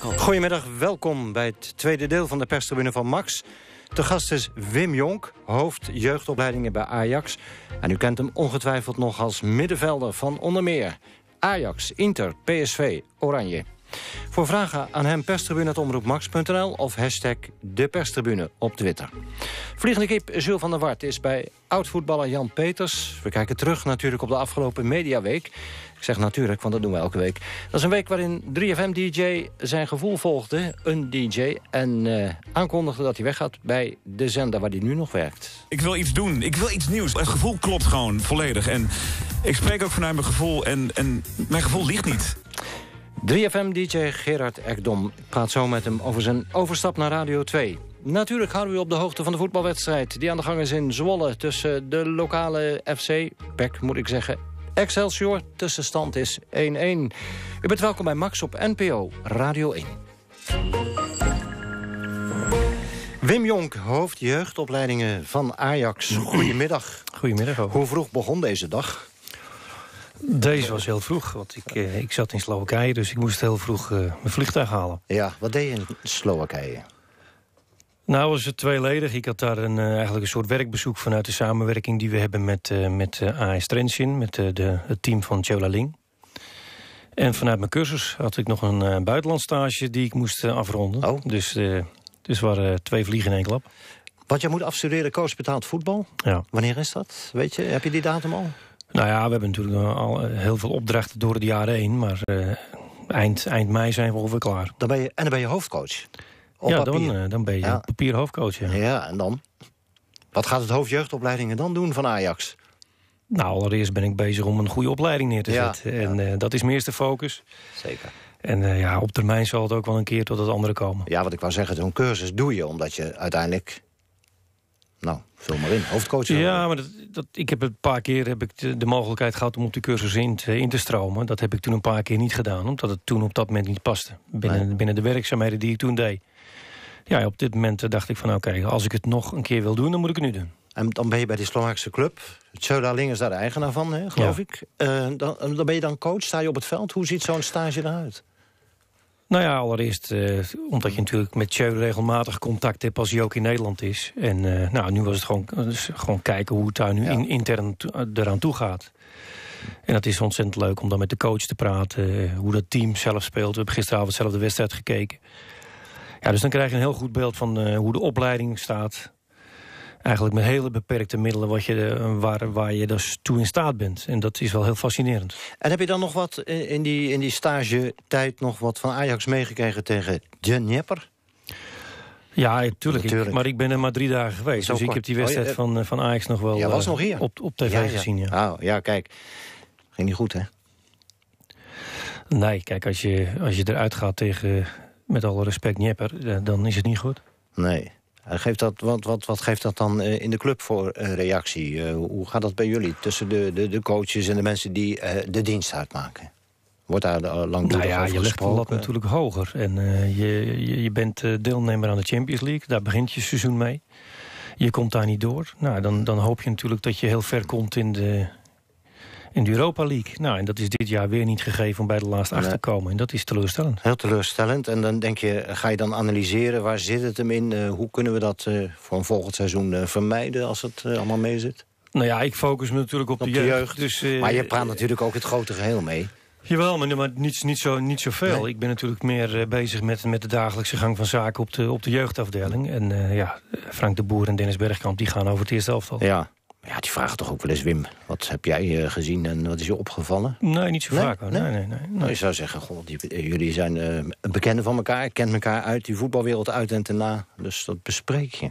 Goedemiddag, welkom bij het tweede deel van de perstribune van Max. De gast is Wim Jonk, hoofd jeugdopleidingen bij Ajax. En u kent hem ongetwijfeld nog als middenvelder van onder meer... Ajax, Inter, PSV, Oranje. Voor vragen aan hem perstribune.omroepmax.nl of hashtag de perstribune op Twitter. Vliegende kip Jules van der Wart is bij oud-voetballer Jan Peters. We kijken terug natuurlijk op de afgelopen mediaweek. Ik zeg natuurlijk, want dat doen we elke week. Dat is een week waarin 3FM-DJ zijn gevoel volgde, een DJ... en uh, aankondigde dat hij weggaat bij de zender waar hij nu nog werkt. Ik wil iets doen, ik wil iets nieuws. Het gevoel klopt gewoon volledig. En ik spreek ook vanuit mijn gevoel en, en mijn gevoel ligt niet. 3FM-dj Gerard Ekdom. Praat zo met hem over zijn overstap naar Radio 2. Natuurlijk houden we op de hoogte van de voetbalwedstrijd... die aan de gang is in Zwolle tussen de lokale FC, PEC moet ik zeggen... Excelsior, tussenstand is 1-1. U bent welkom bij Max op NPO Radio 1. Wim Jonk, hoofd jeugdopleidingen van Ajax. Goedemiddag. Goedemiddag. Ook. Hoe vroeg begon deze dag? Deze was heel vroeg, want ik, eh, ik zat in Slowakije... dus ik moest heel vroeg uh, mijn vliegtuig halen. Ja, wat deed je in Slowakije? Nou, was het tweeledig. Ik had daar een, uh, eigenlijk een soort werkbezoek vanuit de samenwerking... die we hebben met, met AS Trensin, met de, het team van Chola Ling. En vanuit mijn cursus had ik nog een buitenlandstage die ik moest afronden. Oh. Dus, dus waren twee vliegen in één klap. Want jij moet afstuderen coach betaald voetbal? Ja. Wanneer is dat? Weet je, heb je die datum al? Nou ja, we hebben natuurlijk al heel veel opdrachten door de jaren heen. Maar eind, eind mei zijn we ongeveer klaar. Dan ben je, en dan ben je hoofdcoach? ja, dan, dan ben je ja. papier hoofdcoach. Ja. ja, en dan? Wat gaat het hoofd jeugdopleidingen dan doen van Ajax? Nou, allereerst ben ik bezig om een goede opleiding neer te Ja, zetten. En uh, dat is mijn eerste focus. Zeker. En uh, ja, op termijn zal het ook wel een keer tot het andere komen. Ja, wat ik wou zeggen, zo'n cursus doe je omdat je uiteindelijk... Nou, vul maar in, hoofdcoach. Ja, maar dat, dat, ik heb een paar keer heb ik de, de, mogelijkheid gehad om op die cursus in te, in te stromen. Dat heb ik toen een paar keer niet gedaan, omdat het toen op dat moment niet paste. Binnen, nee. binnen de werkzaamheden die ik toen deed. Ja, op dit moment dacht ik van oké, okay, als ik het nog een keer wil doen, dan moet ik het nu doen. En dan ben je bij die Slovaakse club. Tjoda Ling is daar de eigenaar van, hè, geloof ja. ik. Uh, dan, dan ben je dan coach, sta je op het veld. Hoe ziet zo'n stage eruit? Nou ja, allereerst uh, omdat je natuurlijk met Tjeu regelmatig contact hebt als hij ook in Nederland is. En uh, nou, nu was het gewoon, dus gewoon kijken hoe het daar nu ja. in, intern eraan toe gaat. En dat is ontzettend leuk om dan met de coach te praten. hoe dat team zelf speelt. We hebben gisteravond zelf de wedstrijd gekeken. Ja, dus dan krijg je een heel goed beeld van uh, hoe de opleiding staat. Eigenlijk met hele beperkte middelen wat je, uh, waar, waar je dus toe in staat bent. En dat is wel heel fascinerend. En heb je dan nog wat in die, in die stagetijd nog wat van Ajax meegekregen tegen Dnieper? Ja, tuurlijk. Ik, maar ik ben er maar drie dagen geweest. Zo dus ik heb die wedstrijd Oh, van, uh, van Ajax nog wel Ja, was nog hier. op, op tv ja, ja. gezien. Ja. Oh, ja, kijk. Ging niet goed, hè? Nee, kijk, als je, als je eruit gaat tegen met alle respect Dnieper, dan is het niet goed. Nee. Geeft dat, wat, wat, wat geeft dat dan uh, in de club voor uh, reactie? Hoe gaat dat bij jullie tussen de, de, de coaches en de mensen die de dienst uitmaken? Wordt daar lang nou ja, je legt de lat natuurlijk hoger. En je, je, je, bent deelnemer aan de Champions League. Daar begint je seizoen mee. Je komt daar niet door. Nou, dan, dan hoop je natuurlijk dat je heel ver komt in de, in de Europa League. Nou, en dat is dit jaar weer niet gegeven om bij de laatste acht te komen. En dat is teleurstellend. Heel teleurstellend. En dan denk je, ga je dan analyseren, waar zit het hem in? Uh, hoe kunnen we dat uh, voor een volgend seizoen uh, vermijden als het allemaal mee zit? Nou ja, ik focus me natuurlijk op, op de, de jeugd. Dus, maar je praat natuurlijk ook het grote geheel mee. Jawel, maar, maar niet, niet, zo, niet zoveel. Nee. Ik ben natuurlijk meer bezig met, met de dagelijkse gang van zaken op de, op de jeugdafdeling. En ja, Frank de Boer en Dennis Bergkamp die gaan over het eerste elftal. Ja. Ja, die vragen toch ook wel eens, Wim. Wat heb jij uh, gezien en wat is je opgevallen? Nee, niet zo nee? vaak. Hoor. Nee? Nee, nee, nee, nou, je zou zeggen, goh, die, jullie zijn uh, bekenden van elkaar. Kent elkaar uit die voetbalwereld uit en ten na. Dus dat bespreek je.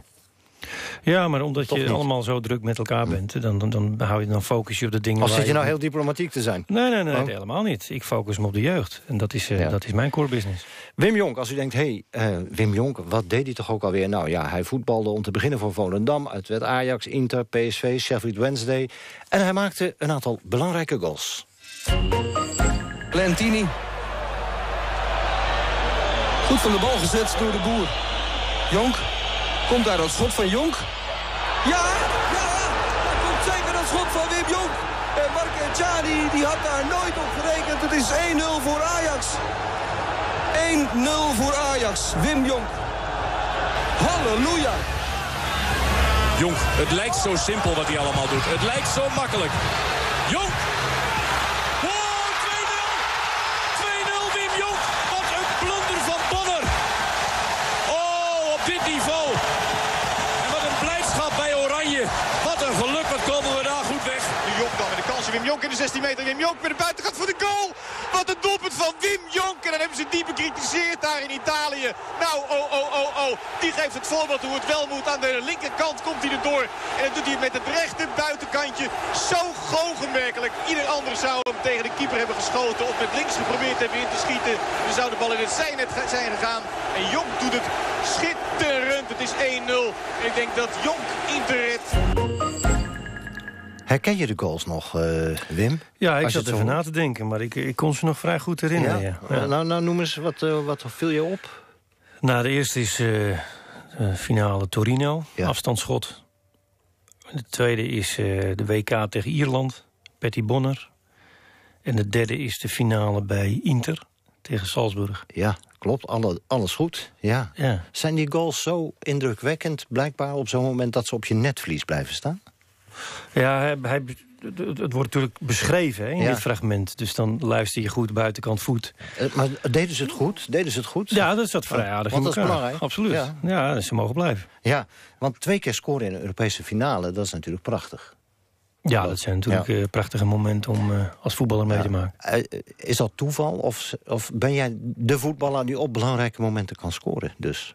Ja, maar omdat Toch je niet. allemaal zo druk met elkaar bent... dan, dan, dan, hou je, dan focus je op de dingen Of zit je nou heel diplomatiek te zijn? Nee, nee, nee, Oh. nee, helemaal niet. Ik focus me op de jeugd. En dat is, uh, Ja. dat is mijn core business. Wim Jonk, als u denkt, hé, hey, uh, Wim Jonk, wat deed hij toch ook alweer? Nou ja, hij voetbalde om te beginnen voor Volendam. Het werd Ajax, Inter, PSV, Sheffield Wednesday. En hij maakte een aantal belangrijke goals. Plantini. Goed van de bal gezet door de boer. Jonk. Komt daar dat schot van Jonk? Ja, ja, daar komt zeker dat schot van Wim Jonk. En Mark die had daar nooit op gerekend. Het is 1-0 voor Ajax. 1-0 voor Ajax. Wim Jonk. Halleluja. Jonk, het lijkt zo simpel wat hij allemaal doet. Het lijkt zo makkelijk. Jonk! Oh, 2-0! 2-0 Wim Jonk! Wat een blunder van Bonner! Oh, op dit niveau! En wat een blijdschap bij Oranje! Wat een geluk, wat komen we daar goed weg! Nu Jonk Wim Jonk in de 16 meter. Wim Jonk met de buitenkant voor de goal. Wat een doelpunt van Wim Jonk. En dan hebben ze diep bekritiseerd daar in Italië. Nou, oh, oh, oh, oh. Die geeft het voorbeeld hoe het wel moet. Aan de linkerkant komt hij erdoor. En dan doet hij met het rechte buitenkantje. Zo goongemerkelijk. Ieder ander zou hem tegen de keeper hebben geschoten. Of met links geprobeerd hebben in te schieten. Dan zou de bal in het zijnet zijn gegaan. En Jonk doet het schitterend. Het is 1-0. En ik denk dat Jonk Inter Herken je de goals nog, uh, Wim? Ja, ik zat even na te denken, maar ik, ik kon ze nog vrij goed herinneren. Ja? ja. Nou, nou, noem eens, wat, uh, wat viel je op? Nou, de eerste is uh, finale Torino, afstandsschot. De tweede is de WK tegen Ierland, Patty Bonner. En de derde is de finale bij Inter tegen Salzburg. Ja, klopt. Alle, alles goed. Ja. ja. Zijn die goals zo indrukwekkend, blijkbaar op zo'n moment... dat ze op je netvlies blijven staan? Ja, hij, hij, het wordt natuurlijk beschreven hè, in dit fragment. Dus dan luister je goed buitenkant voet. Uh, maar deden ze het goed? Deden ze het goed? Ja, dat is dat vrij aardig Want dat is belangrijk. Absoluut. Ja. ja, ze mogen blijven. Ja, want twee keer scoren in een Europese finale, dat is natuurlijk prachtig. Ja, dat zijn natuurlijk ja. Eh, prachtige momenten om uh, als voetballer mee te maken. is dat toeval of, of ben jij de voetballer die op belangrijke momenten kan scoren? Dus?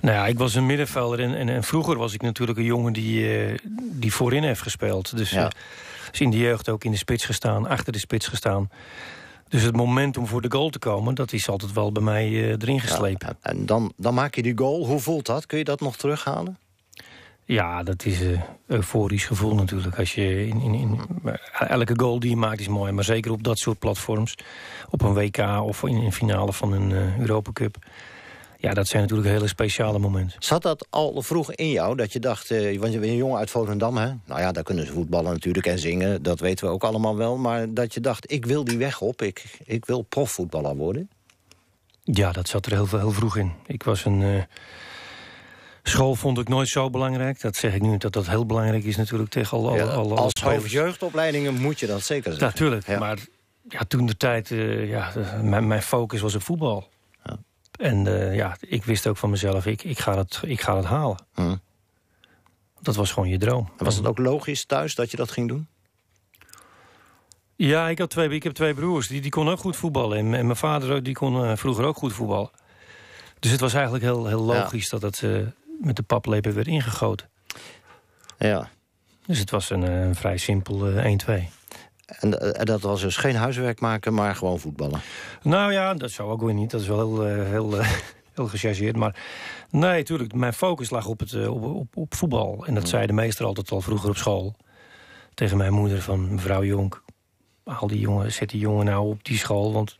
Nou ja, ik was een middenvelder en, en, en vroeger was ik natuurlijk een jongen die, uh, die voorin heeft gespeeld. Dus, ja. dus in de jeugd ook in de spits gestaan, achter de spits gestaan. Dus het moment om voor de goal te komen, dat is altijd wel bij mij uh, erin geslepen. Ja, en dan, dan maak je die goal. Hoe voelt dat? Kun je dat nog terughalen? Ja, dat is een euforisch gevoel natuurlijk. Als je in, in, in, elke goal die je maakt is mooi. Maar zeker op dat soort platforms. Op een WK of in een finale van een Europa Cup. Ja, dat zijn natuurlijk hele speciale momenten. Zat dat al vroeg in jou, dat je dacht... Uh, want je bent een jongen uit Volendam, hè? Nou ja, daar kunnen ze voetballen natuurlijk en zingen. Dat weten we ook allemaal wel. Maar dat je dacht, ik wil die weg op. Ik, ik wil profvoetballer worden. Ja, dat zat er heel, heel vroeg in. Ik was een... Uh, school vond ik nooit zo belangrijk. Dat zeg ik nu, dat dat heel belangrijk is natuurlijk tegen al, ja, al, Als hoofdjeugdopleidingen moet je dat zeker zeggen. Natuurlijk, ja. maar ja, toen de tijd... Uh, ja, mijn, mijn focus was op voetbal. En uh, ja, ik wist ook van mezelf, ik, ik, ga, het, ik ga het halen. Hm. Dat was gewoon je droom. En was het ook logisch thuis dat je dat ging doen? Ja, ik, had twee, ik heb twee broers. Die, die konden ook goed voetballen. En, en mijn vader die kon uh, vroeger ook goed voetballen. Dus het was eigenlijk heel, heel logisch dat het uh, met de paplepel werd ingegoten. Ja. Dus het was een, een vrij simpel 1-2. En, en, dat was dus geen huiswerk maken, maar gewoon voetballen? Nou ja, dat zou ook weer niet. Dat is wel heel, uh, heel, uh, heel gechargeerd. Maar nee, natuurlijk, mijn focus lag op, het, op, op, op, voetbal. En dat zei de meester altijd al vroeger op school. Tegen mijn moeder van mevrouw Jonk. Haal die jongen, zet die jongen nou op die school. Want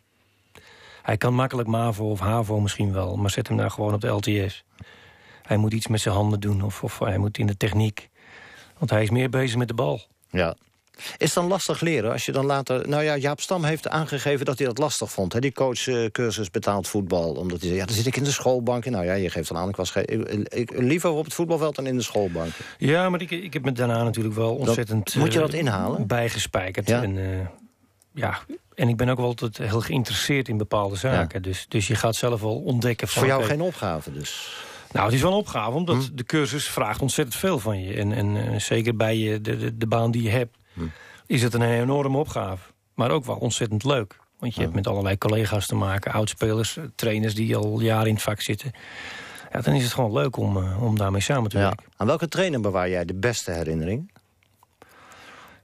hij kan makkelijk MAVO of HAVO misschien wel. Maar zet hem nou gewoon op de LTS. Hij moet iets met zijn handen doen. Of, of hij moet in de techniek. Want hij is meer bezig met de bal. Ja, is dan lastig leren als je dan later... Nou ja, Jaap Stam heeft aangegeven dat hij dat lastig vond. Hè? Die coachcursus betaald voetbal. Omdat hij zei, ja, dan zit ik in de schoolbank. Nou ja, je geeft dan aan, ik was ik, liever op het voetbalveld dan in de schoolbank. Ja, maar ik, ik heb me daarna natuurlijk wel ontzettend... moet je dat eh, inhalen? Bijgespijkerd. Ja. En, uh, ja, en ik ben ook wel altijd heel geïnteresseerd in bepaalde zaken. Dus, dus je gaat zelf wel ontdekken... Van, Voor jou geen opgave dus? Nou, het is wel een opgave, omdat hm. de cursus vraagt ontzettend veel van je. En, en uh, zeker bij je, de, de, de, baan die je hebt is het een enorme opgave. Maar ook wel ontzettend leuk. Want je hebt met allerlei collega's te maken. Oudspelers, trainers die al jaren in het vak zitten. Ja, dan is het gewoon leuk om, uh, om daarmee samen te werken. Aan welke trainer bewaar jij de beste herinnering?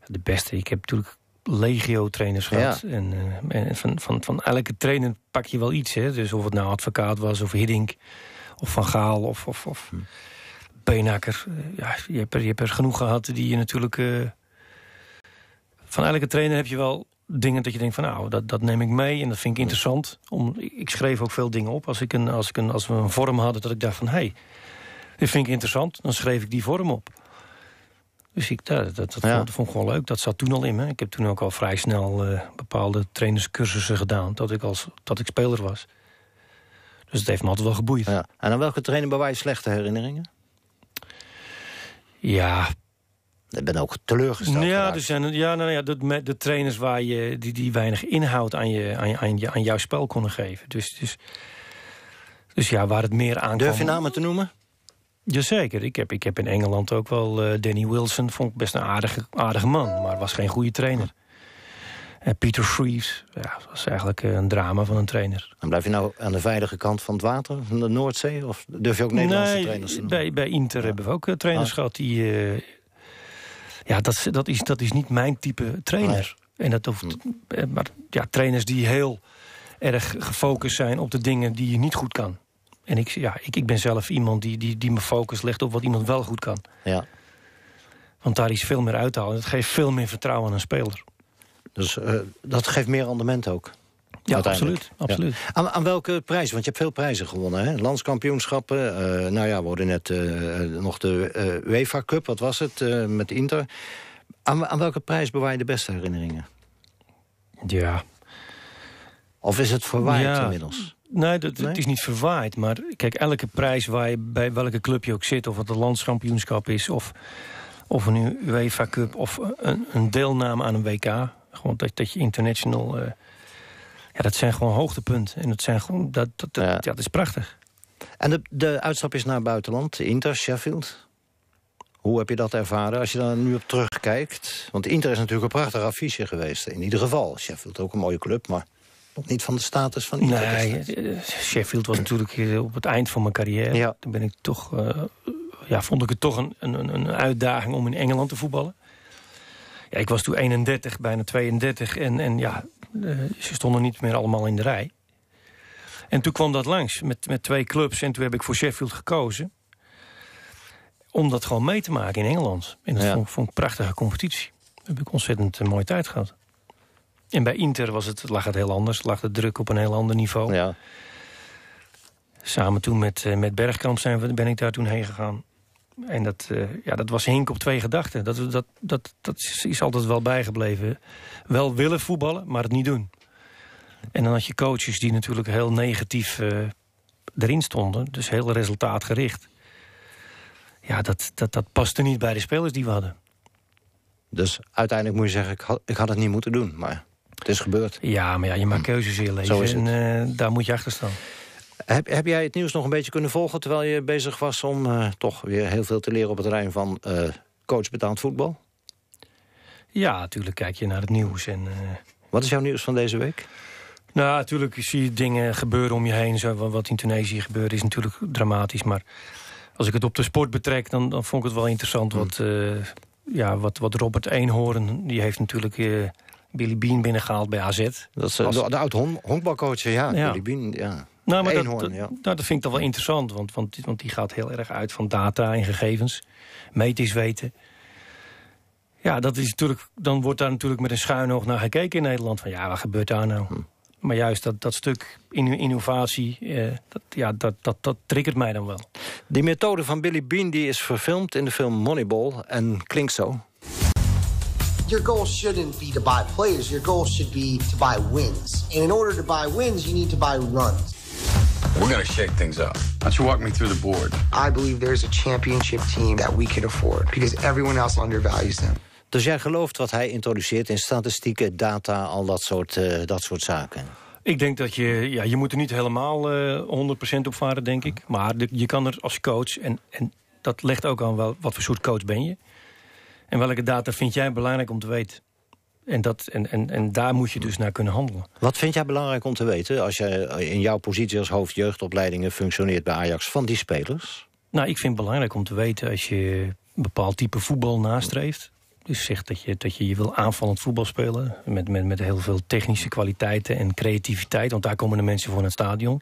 De beste? Ik heb natuurlijk legio-trainers gehad. En, uh, en, van, van, van elke trainer pak je wel iets. Hè? Dus of het nou advocaat was, of Hiddink, of Van Gaal, of, of, of hm. Beenakker. Uh, ja, je, hebt er, je hebt er genoeg gehad die je natuurlijk van elke trainer heb je wel dingen dat je denkt van nou, dat, dat neem ik mee en dat vind ik interessant. Om, ik schreef ook veel dingen op. Als, ik een, als, ik een, als we een vorm hadden dat ik dacht van hé, hey, dit vind ik interessant, dan schreef ik die vorm op. Dus ik, dat, dat, dat, vond, vond, ik gewoon leuk. Dat zat toen al in me. Ik heb toen ook al vrij snel uh, bepaalde trainerscursussen gedaan... tot ik, als, tot ik speler was. Dus het heeft me altijd wel geboeid. Ja. En aan welke trainer bewaar je slechte herinneringen? Ja, Ik ben ook teleurgesteld. ja, er zijn, ja, nou ja de, de trainers waar je, die, die weinig inhoud aan, je, aan, aan, je, aan jouw spel konden geven. Dus, dus, dus ja, waar het meer aan Durf je namen te noemen? Jazeker, ik heb, ik heb in Engeland ook wel eh, Danny Wilson, vond ik best een aardige, aardige man, maar was geen goede trainer. En Peter Shreves, ja, was eigenlijk eh, een drama van een trainer. Dan blijf je nou aan de veilige kant van het water, van de Noordzee? Of durf je ook Nederlandse trainers te noemen? bij, bij Inter hebben we ook eh, trainers Ah. gehad die... ja, dat, is- dat, is, dat is niet mijn type trainer. En dat hoeft, Hm. eh, maar ja, trainers die heel erg gefocust zijn op de dingen die je niet goed kan. En ik, ja, ik, ik ben zelf iemand die, die, die me focus legt op wat iemand wel goed kan. Ja. Want daar is veel meer uit te halen. Het geeft veel meer vertrouwen aan een speler. Dus eh, dat geeft meer rendement ook. Ja, absoluut. absoluut. Ja. Aan, aan welke prijzen? Want je hebt veel prijzen gewonnen. Hè? Landskampioenschappen. eh, nou ja, we hoorden net eh, nog de eh, UEFA Cup. Wat was het eh, met Inter? Aan, aan welke prijs bewaar je de beste herinneringen? Ja. Of is het verwaaid Ja. inmiddels? Nee, dat, Nee? het is niet verwaaid. Maar kijk, elke prijs waar je bij welke club je ook zit... of het een landskampioenschap is... of, of een UEFA Cup of een, een deelname aan een WK... gewoon dat, dat je international... ja, dat zijn gewoon hoogtepunten. En dat, zijn gewoon, dat, dat, dat, Ja. ja. dat is prachtig. En de, de uitstap is naar het buitenland. Inter, Sheffield. Hoe heb je dat ervaren als je daar nu op terugkijkt? Want Inter is natuurlijk een prachtig affiche geweest. In ieder geval. Sheffield ook een mooie club, maar nog niet van de status van Inter. Nee, eh, Sheffield was natuurlijk op het eind van mijn carrière. Ja. Toen ben ik toch, eh, ja, vond ik het toch een, een, een uitdaging om in Engeland te voetballen. Ja, ik was toen 31, bijna 32. En, en ja, eh, ze stonden niet meer allemaal in de rij. En toen kwam dat langs met, met twee clubs. En toen heb ik voor Sheffield gekozen. Om dat gewoon mee te maken in Engeland. En dat Ja. vond, vond ik een prachtige competitie. Daar heb ik ontzettend een mooie tijd gehad. En bij Inter was het, lag het heel anders. Lag de druk op een heel ander niveau. Ja. Samen toen met, eh, met Bergkamp zijn ben ik daar toen heen gegaan. En dat, eh, ja, dat was Hink op twee gedachten. Dat, dat, dat, dat is- altijd wel bijgebleven. Wel willen voetballen, maar het niet doen. En dan had je coaches die natuurlijk heel negatief eh, erin stonden. Dus heel resultaatgericht. Ja, dat, dat, dat paste niet bij de spelers die we hadden. Dus uiteindelijk moet je zeggen, ik had, ik had het niet moeten doen. Maar het is gebeurd. Ja, maar ja, je maakt keuzes in je leven. Zo is het. En eh, daar moet je achter staan. Heb, heb jij het nieuws nog een beetje kunnen volgen... terwijl je bezig was om eh, toch weer heel veel te leren... op het terrein van eh coach betaald voetbal? Ja, natuurlijk kijk je naar het nieuws. En, eh, Wat is jouw nieuws van deze week? Nou, natuurlijk zie je dingen gebeuren om je heen. Zo, wat- wat in Tunesië gebeurde is natuurlijk dramatisch. Maar als ik het op de sport betrek, dan, dan vond ik het wel interessant. Wat, eh, ja, wat, wat Robert Eenhoorn, die heeft natuurlijk eh, Billy Bean binnengehaald bij AZ. Dat is eh, Als- de, de oud-hon- honkbalcoach, ja. Ja. Billy Bean, ja. Nou, maar dat, Eenhoorn, dat, ja. nou, dat vind ik dan wel interessant. Want, want, want die gaat heel erg uit van data en gegevens. Is weten. Ja, dat is natuurlijk, dan wordt daar natuurlijk met een schuin oog naar gekeken in Nederland. Van ja, wat gebeurt daar nou? Hm. Maar juist dat, dat stuk inno- innovatie, eh, dat, ja, dat, dat, dat triggert mij dan wel. Die methode van Billy Bean die is verfilmd in de film Moneyball... en klinkt zo. Your goal shouldn't be to buy players. Your goal should be to buy wins. And in order to buy wins, you need to buy runs. We're gonna shake things up. Why don't you walk me through the board? I believe there's a championship team that we can afford because everyone else undervalues them. Dus jij gelooft wat hij introduceert in statistieken, data... al dat soort, eh, dat soort zaken. Ik denk dat je, ja, je moet er niet helemaal eh 100% op varen, denk ik. Maar de- je kan er als coach, en, en dat legt ook aan wel, wat voor soort coach ben je. En welke data vind jij belangrijk om te weten. En, dat, en, en, en daar moet je dus naar kunnen handelen. Wat vind jij belangrijk om te weten... als je in jouw positie als hoofd jeugdopleidingen functioneert bij Ajax... van die spelers? Nou, ik vind het belangrijk om te weten als je een bepaald type voetbal nastreeft. Dus zegt dat je, dat je, je wil aanvallend voetbal spelen. Met, met, met heel veel technische kwaliteiten en creativiteit. Want daar komen de mensen voor naar het stadion.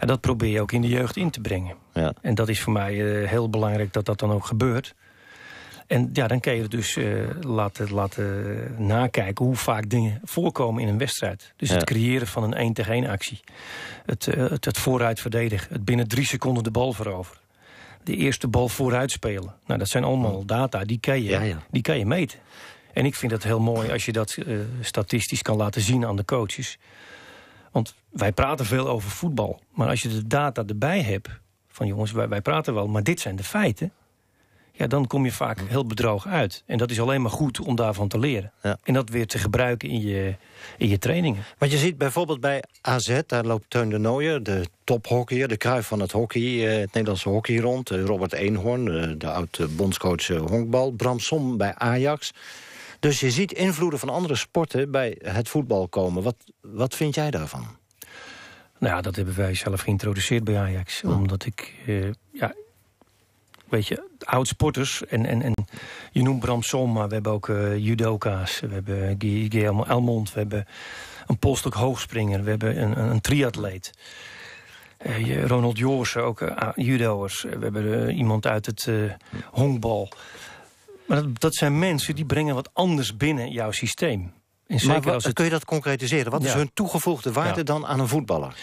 Ja, dat probeer je ook in de jeugd in te brengen. Ja. En dat is voor mij eh, heel belangrijk dat dat dan ook gebeurt. En ja, dan kan je dus eh, laten, laten nakijken hoe vaak dingen voorkomen in een wedstrijd. Dus Ja. het creëren van een 1 tegen 1 actie. Het, eh, het, het vooruit verdedigen. Het binnen drie seconden de bal veroveren. De eerste bal vooruit spelen. Nou, dat zijn allemaal data, die kan je, Ja, ja. Die kan je meten. En ik vind het heel mooi als je dat eh, statistisch kan laten zien aan de coaches. Want wij praten veel over voetbal. Maar als je de data erbij hebt... van jongens, wij, wij praten wel, maar dit zijn de feiten... ja, dan kom je vaak heel bedrogen uit. En dat is alleen maar goed om daarvan te leren. Ja. En dat weer te gebruiken in je, in je trainingen. Want je ziet bijvoorbeeld bij AZ, daar loopt Teun de Nooijer... de tophockeyer, de kruif van het hockey, eh, het Nederlandse hockey rond. Eh, Robert Eenhoorn, eh, de oud-bondscoach honkbal. Bram Som bij Ajax. Dus je ziet invloeden van andere sporten bij het voetbal komen. Wat, wat vind jij daarvan? Nou ja, dat hebben wij zelf geïntroduceerd bij Ajax. Omdat ik, ja, weet je, oud-sporters... En, en, en je noemt Bram Som, maar we hebben ook eh, judoka's. We hebben Guillermo Elmond, we hebben een polstok hoogspringer... we hebben een, een, een triatleet. Je- Ronald Joorsen, ook eh, judo'ers. We hebben iemand uit het honkbal. Maar dat, dat zijn mensen die brengen wat anders binnen jouw systeem. En zeker als het kun je dat concretiseren? Wat is hun toegevoegde waarde Ja. dan aan een voetballer?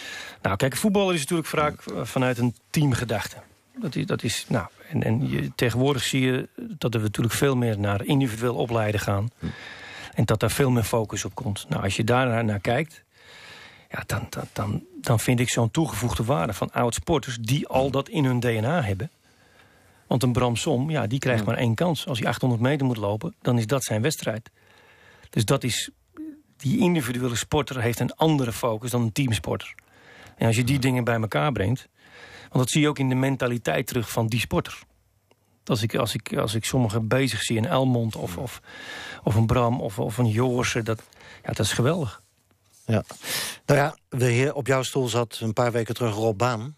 Nou, kijk, voetballer is natuurlijk vaak vanuit een teamgedachte. Dat is, dat is, nou, en, en je, tegenwoordig zie je dat we natuurlijk veel meer naar individueel opleiden gaan. En dat daar veel meer focus op komt. Nou, als je daar naar, kijkt, ja, dan, dan, dan, dan vind ik zo'n toegevoegde waarde van oud-sporters... die al dat in hun DNA hebben. Want een Bram Som, ja, die krijgt maar één kans. Als hij 800 meter moet lopen, dan is dat zijn wedstrijd. Dus dat is, die individuele sporter heeft een andere focus dan een teamsporter. En als je die dingen bij elkaar brengt... want dat zie je ook in de mentaliteit terug van die sporter. Als ik, als ik, als ik sommigen bezig zie, een Elmond of, of, of een Bram of, of een Joorsen... Dat, ja, dat is geweldig. Ja. Nou ja, de heer op jouw stoel zat een paar weken terug Rob Baan.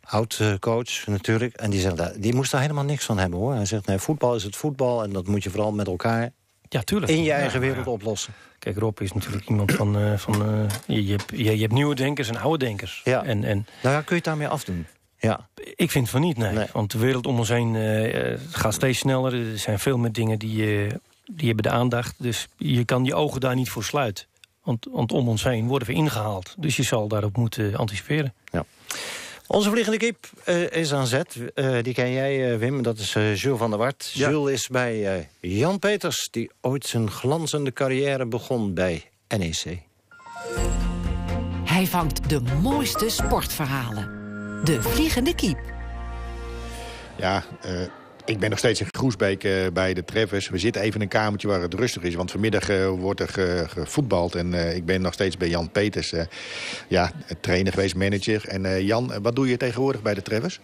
Oud-coach natuurlijk. En die, zegt, die moest daar helemaal niks van hebben hoor. Hij zegt, nee, voetbal is het voetbal... en dat moet je vooral met elkaar Ja, tuurlijk. in je Ja, eigen wereld ja. oplossen. Kijk, Rob is natuurlijk iemand van... eh, van eh, je, je, hebt, je, je hebt nieuwe denkers en oude denkers. Ja. En, en Nou ja, kun je het daarmee afdoen? Ja. ik vind van niet, nee. Nee. Want de wereld om ons heen eh, eh, gaat steeds sneller. Er zijn veel meer dingen die, eh, die hebben de aandacht. Dus je kan je ogen daar niet voor sluiten. Want, want om ons heen worden we ingehaald. Dus je zal daarop moeten anticiperen. Onze vliegende kip eh, is aan zet. Eh, die ken jij, eh, Wim. Dat is eh, Jules van der Wart. Ja. Jules is bij eh, Jan Peters... die ooit zijn glanzende carrière begon bij NEC. Hij vangt de mooiste sportverhalen. De Vliegende Kiep. Ja, eh, ik ben nog steeds in Groesbeek eh, bij de Treffers. We zitten even in een kamertje waar het rustig is. Want vanmiddag eh, wordt er ge- gevoetbald. En ik ben nog steeds bij Jan Peters. ja, trainer geweest, manager. En Jan, wat doe je tegenwoordig bij de Treffers?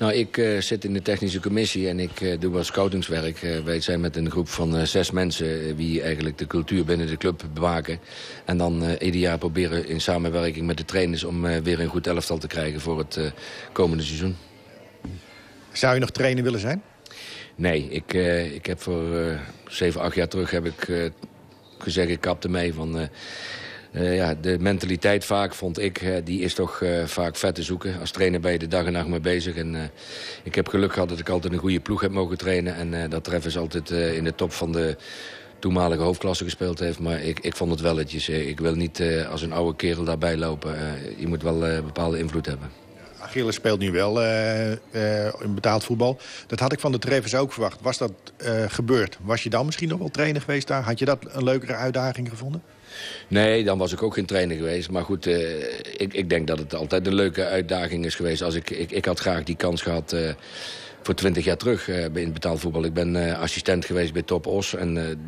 Nou, ik eh, zit in de technische commissie en ik eh, doe wel scoutingswerk. Eh, wij zijn met een groep van zes mensen die eigenlijk de cultuur binnen de club bewaken. En dan ieder jaar proberen in samenwerking met de trainers om weer een goed elftal te krijgen voor het komende seizoen. Zou je nog trainer willen zijn? Nee, ik, ik heb voor zeven, acht jaar terug heb ik gezegd, ik kapte mee van... eh, ja, de mentaliteit vaak, vond ik, die is toch eh, vaak vet te zoeken. Als trainer ben je de dag en nacht mee bezig. En eh, ik heb geluk gehad dat ik altijd een goede ploeg heb mogen trainen. En dat Treffers altijd in de top van de toenmalige hoofdklasse gespeeld heeft. Maar ik, ik vond het welletjes. Ik wil niet als een oude kerel daarbij lopen. Je moet wel bepaalde invloed hebben. Achilles speelt nu wel eh, in betaald voetbal. Dat had ik van de Treffers ook verwacht. Was dat gebeurd? Was je dan misschien nog wel trainer geweest daar? Had je dat een leukere uitdaging gevonden? Nee, dan was ik ook geen trainer geweest. Maar goed, eh, ik, ik denk dat het altijd een leuke uitdaging is geweest. Als ik, ik, ik had graag die kans gehad eh, voor twintig jaar terug eh, in betaald voetbal. Ik ben assistent geweest bij Top Os. En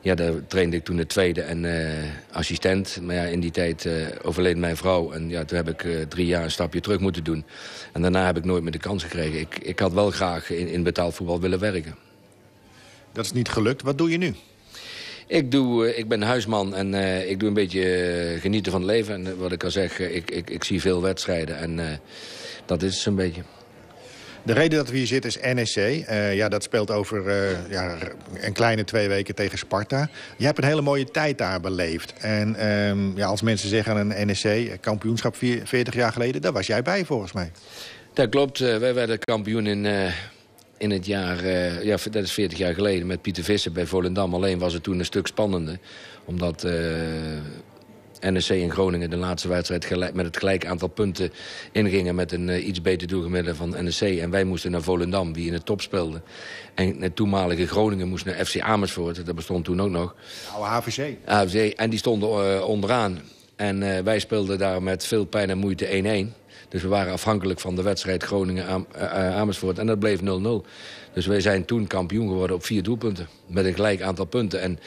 ja, daar trainde ik toen de tweede en assistent. Maar ja, in die tijd overleed mijn vrouw. En ja, toen heb ik drie jaar een stapje terug moeten doen. En daarna heb ik nooit meer de kans gekregen. Ik, ik had wel graag in, in betaald voetbal willen werken. Dat is niet gelukt. Wat doe je nu? Ik, doe, eh, ik ben huisman en eh, ik doe een beetje eh, genieten van het leven. En wat ik al zeg, ik, ik, ik zie veel wedstrijden en dat is het zo'n beetje. De reden dat we hier zitten is NEC. Ja, dat speelt over ja, een kleine twee weken tegen Sparta. Je hebt een hele mooie tijd daar beleefd. En ehm, ja, als mensen zeggen een NEC, kampioenschap vier- 40 jaar geleden... daar was jij bij volgens mij. Dat klopt, wij werden kampioen in, in het jaar, eh, ja, dat is 40 jaar geleden... met Pieter Visser bij Volendam. Alleen was het toen een stuk spannender. Omdat eh, NEC in Groningen de laatste wedstrijd gelijk, met het gelijk aantal punten ingingen... met een eh, iets beter doelgemiddelde van NEC. En wij moesten naar Volendam, die in de top speelde. En het toenmalige Groningen moest naar FC Amersfoort. Dat bestond toen ook nog. Oude HVC. AFC. En die stonden onderaan. En wij speelden daar met veel pijn en moeite 1-1. Dus we waren afhankelijk van de wedstrijd Groningen-Amersfoort. En dat bleef 0-0. Dus wij zijn toen kampioen geworden op vier doelpunten. Met een gelijk aantal punten. En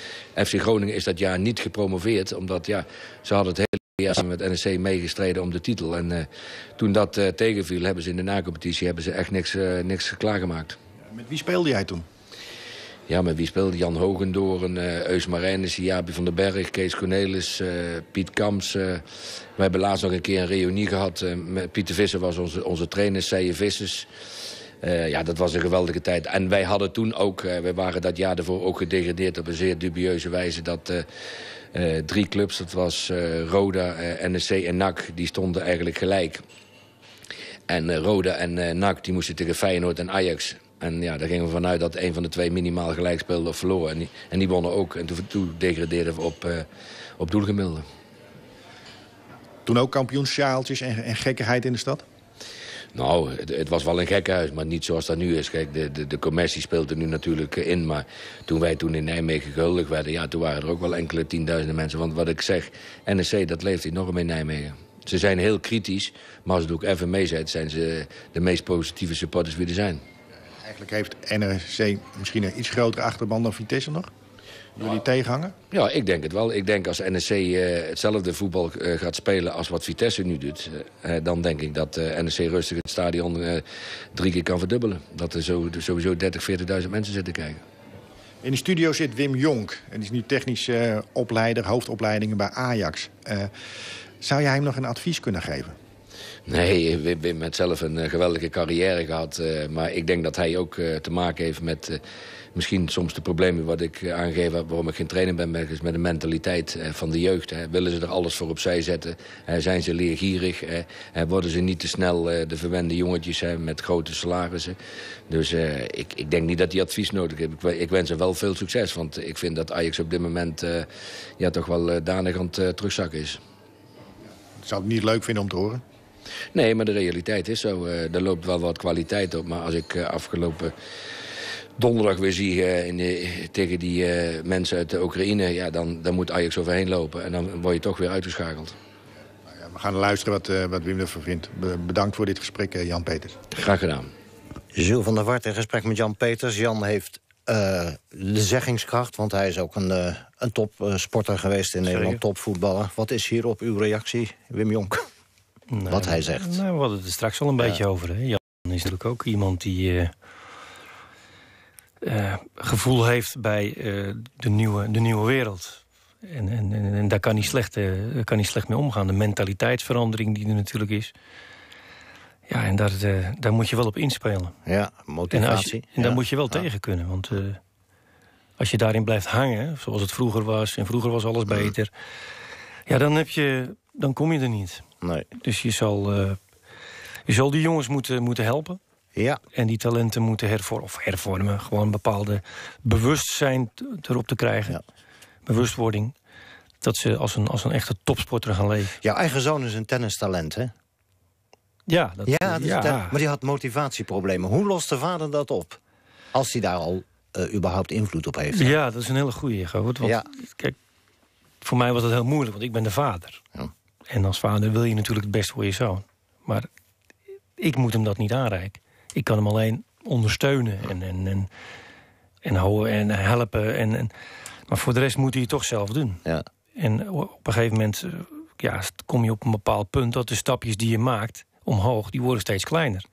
FC Groningen is dat jaar niet gepromoveerd. Omdat ja, ze hadden het hele jaar met NEC meegestreden om de titel. En uh, toen dat tegenviel, hebben ze in de nacompetitie hebben ze echt niks, niks klaargemaakt. Met wie speelde jij toen? Ja, met wie speelde Jan Hogendoorn, uh, Eus Marijnis, Jaapie van den Berg, Kees Cornelis, uh, Piet Kams. Uh, we hebben laatst nog een keer een reunie gehad. met Pieter Visser was onze, onze trainer, Seijen Vissers. ja, dat was een geweldige tijd. En wij hadden toen ook, wij waren dat jaar ervoor ook gedegradeerd op een zeer dubieuze wijze. Dat drie clubs, dat was Roda, NEC en NAC, die stonden eigenlijk gelijk. En Roda en NAC die moesten tegen Feyenoord en Ajax. En ja, daar gingen we vanuit dat een van de twee minimaal gelijk speelde of verloren. En die, en die wonnen ook. En toen, toen degradeerden we op, uh, op doelgemiddelde. Toen ook kampioenschaaltjes en, en gekkigheid in de stad? Nou, het, het, was wel een gekkenhuis, maar niet zoals dat nu is. Kijk, de, de, de commercie speelt er nu natuurlijk in. Maar toen wij toen in Nijmegen gehuldigd werden... ja, toen waren er ook wel enkele tienduizenden mensen. Want wat ik zeg, NEC, dat leeft enorm in Nijmegen. Ze zijn heel kritisch, maar als het ook even meezet... zijn ze de meest positieve supporters die er zijn. Eigenlijk heeft NRC misschien een iets grotere achterban dan Vitesse nog? Jullie tegenhangen? Ja, ik denk het wel. Ik denk als NEC uh, hetzelfde voetbal uh, gaat spelen als wat Vitesse nu doet... Uh, dan denk ik dat NEC rustig het stadion drie keer kan verdubbelen. Dat er zo, sowieso 30, 40.000 mensen zitten kijken. In de studio zit Wim Jonk. En die is nu technisch opleider, hoofdopleidingen bij Ajax. zou jij hem nog een advies kunnen geven? Nee, Wim heeft zelf een geweldige carrière gehad. Uh, maar ik denk dat hij ook uh, te maken heeft met... Misschien soms de problemen wat ik aangeef... waarom ik geen trainer ben, met, de mentaliteit van de jeugd. Willen ze er alles voor opzij zetten? zijn ze leergierig? worden ze niet te snel de verwende jongetjes met grote salarissen? Dus ik, ik, denk niet dat hij advies nodig heeft. Ik, ik, wens hem wel veel succes. Want ik vind dat Ajax op dit moment ja, toch wel danig aan het terugzakken is. Zou ik niet leuk vinden om te horen? Nee, maar de realiteit is zo. Uh, er loopt wel wat kwaliteit op. Maar als ik uh, afgelopen donderdag weer zie uh, in de, tegen die mensen uit de Oekraïne... Ja, dan, dan moet Ajax overheen lopen. En dan word je toch weer uitgeschakeld. Nou ja, we gaan luisteren wat, wat Wim ervan vindt. bedankt voor dit gesprek, Jan Peters. Graag gedaan. Jules van der Wart in gesprek met Jan Peters. Jan heeft de zeggingskracht, want hij is ook een, een topsporter geweest in Nederland, topvoetballer. Wat is hier op uw reactie, Wim Jonk? Wat hij zegt. Nou, we hadden het er straks al een beetje over. Hè? Jan is natuurlijk ook iemand die uh, uh, gevoel heeft bij uh, de, nieuwe, de nieuwe wereld. En, en, en, en, daar kan hij, slecht, kan hij slecht mee omgaan. De mentaliteitsverandering die er natuurlijk is. Ja, en daar, daar moet je wel op inspelen. Ja, motivatie. En, je, en daar moet je wel tegen kunnen. Want als je daarin blijft hangen, zoals het vroeger was... en vroeger was alles beter... ja, dan, heb je, dan kom je er niet. Nee. Dus je zal, uh, je zal die jongens moeten, moeten helpen. Ja. En die talenten moeten hervormen, of hervormen. Gewoon een bepaalde bewustzijn erop te krijgen. Ja. Bewustwording. Dat ze als een, als een echte topsporter gaan leven. Jouw eigen zoon is een tennistalent, hè? Ja, dat, ja, dat ja. maar die had motivatieproblemen. Hoe lost de vader dat op? Als hij daar al uh, überhaupt invloed op heeft. Ja, dat is een hele goede. Want, ja. kijk, voor mij was het heel moeilijk, want ik ben de vader. Ja. En als vader wil je natuurlijk het beste voor je zoon. Maar ik moet hem dat niet aanreiken. Ik kan hem alleen ondersteunen en, en, en, en, houden en helpen. En, en, maar voor de rest moet hij het toch zelf doen. Ja. En op een gegeven moment eh, ja, kom je op een bepaald punt... dat de stapjes die je maakt omhoog, die worden steeds kleiner.